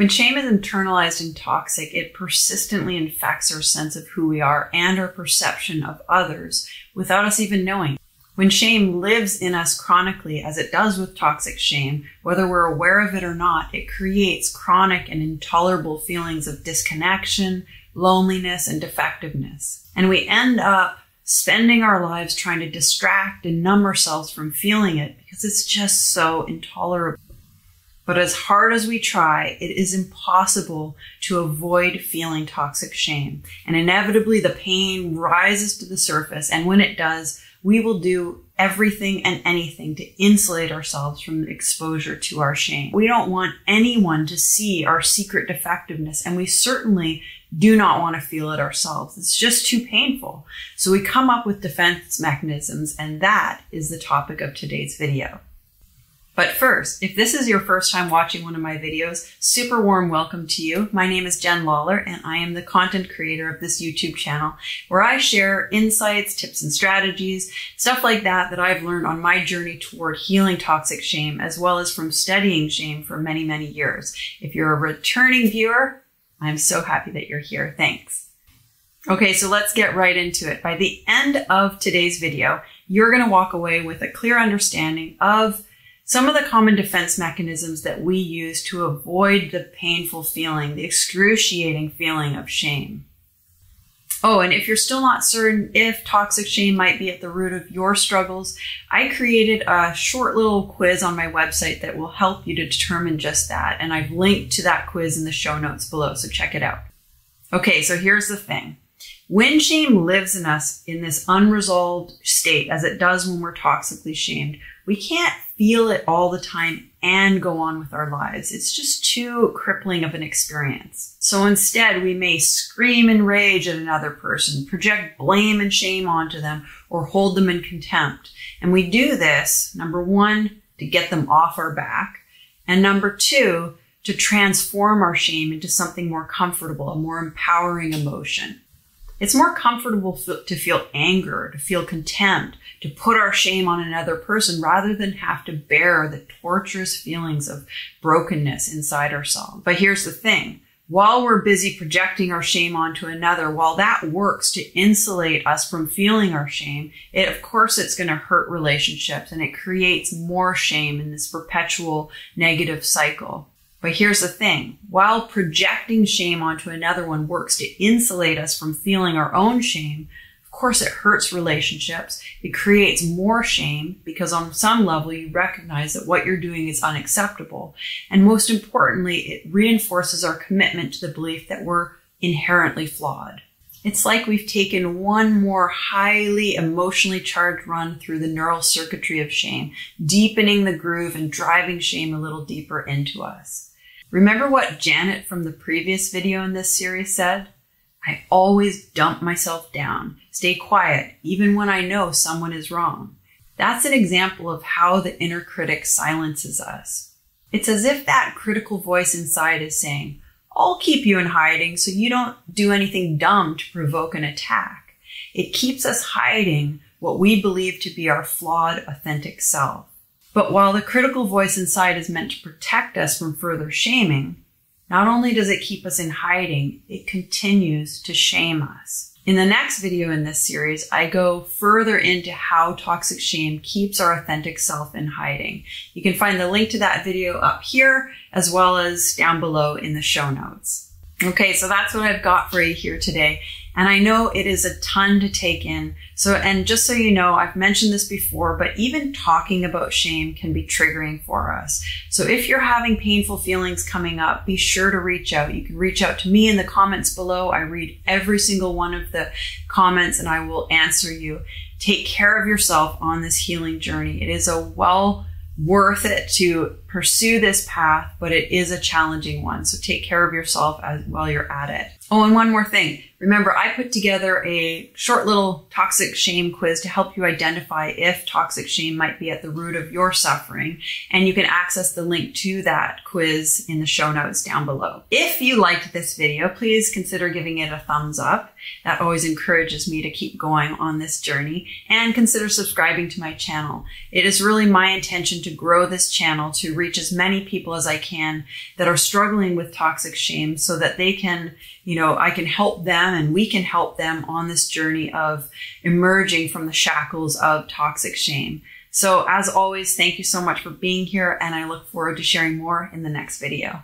When shame is internalized and toxic, it persistently infects our sense of who we are and our perception of others without us even knowing. When shame lives in us chronically, as it does with toxic shame, whether we're aware of it or not, it creates chronic and intolerable feelings of disconnection, loneliness, and defectiveness. And we end up spending our lives trying to distract and numb ourselves from feeling it because it's just so intolerable. But as hard as we try, it is impossible to avoid feeling toxic shame. And inevitably, the pain rises to the surface. And when it does, we will do everything and anything to insulate ourselves from exposure to our shame. We don't want anyone to see our secret defectiveness, and we certainly do not want to feel it ourselves. It's just too painful. So we come up with defense mechanisms, and that is the topic of today's video. But first, if this is your first time watching one of my videos, super warm welcome to you. My name is Jenn Lawlor and I am the content creator of this YouTube channel where I share insights, tips and strategies, stuff like that that I've learned on my journey toward healing toxic shame as well as from studying shame for many, many years. If you're a returning viewer, I'm so happy that you're here. Thanks. Okay, so let's get right into it. By the end of today's video, you're going to walk away with a clear understanding of some of the common defense mechanisms that we use to avoid the painful feeling, the excruciating feeling of shame. Oh, and if you're still not certain if toxic shame might be at the root of your struggles, I created a short little quiz on my website that will help you to determine just that. And I've linked to that quiz in the show notes below, so check it out. Okay, so here's the thing. When shame lives in us in this unresolved state, as it does when we're toxically shamed, we can't feel it all the time and go on with our lives. It's just too crippling of an experience. So instead, we may scream in rage at another person, project blame and shame onto them, or hold them in contempt. And we do this, number one, to get them off our back. And number two, to transform our shame into something more comfortable, a more empowering emotion. It's more comfortable to feel anger, to feel contempt, to put our shame on another person rather than have to bear the torturous feelings of brokenness inside ourselves. But here's the thing. While we're busy projecting our shame onto another, while that works to insulate us from feeling our shame, it, of course, it's going to hurt relationships and it creates more shame in this perpetual negative cycle. But here's the thing. While projecting shame onto another one works to insulate us from feeling our own shame, of course it hurts relationships. It creates more shame because on some level you recognize that what you're doing is unacceptable. And most importantly, it reinforces our commitment to the belief that we're inherently flawed. It's like we've taken one more highly emotionally charged run through the neural circuitry of shame, deepening the groove and driving shame a little deeper into us. Remember what Janet from the previous video in this series said? I always dump myself down, stay quiet, even when I know someone is wrong. That's an example of how the inner critic silences us. It's as if that critical voice inside is saying, I'll keep you in hiding so you don't do anything dumb to provoke an attack. It keeps us hiding what we believe to be our flawed, authentic self. But while the critical voice inside is meant to protect us from further shaming, not only does it keep us in hiding, it continues to shame us. In the next video in this series, I go further into how toxic shame keeps our authentic self in hiding. You can find the link to that video up here as well as down below in the show notes. Okay, so that's what I've got for you here today. And I know it is a ton to take in. So, and just so you know, I've mentioned this before, but even talking about shame can be triggering for us. So if you're having painful feelings coming up, be sure to reach out. You can reach out to me in the comments below. I read every single one of the comments and I will answer you. Take care of yourself on this healing journey. It is a well worth it to pursue this path, but it is a challenging one. So take care of yourself as, while you're at it. Oh, and one more thing. Remember, I put together a short little toxic shame quiz to help you identify if toxic shame might be at the root of your suffering. And you can access the link to that quiz in the show notes down below. If you liked this video, please consider giving it a thumbs up. That always encourages me to keep going on this journey and consider subscribing to my channel. It is really my intention to grow this channel to reach as many people as I can that are struggling with toxic shame so that they can, you know, I can help them and we can help them on this journey of emerging from the shackles of toxic shame. So as always, thank you so much for being here and I look forward to sharing more in the next video.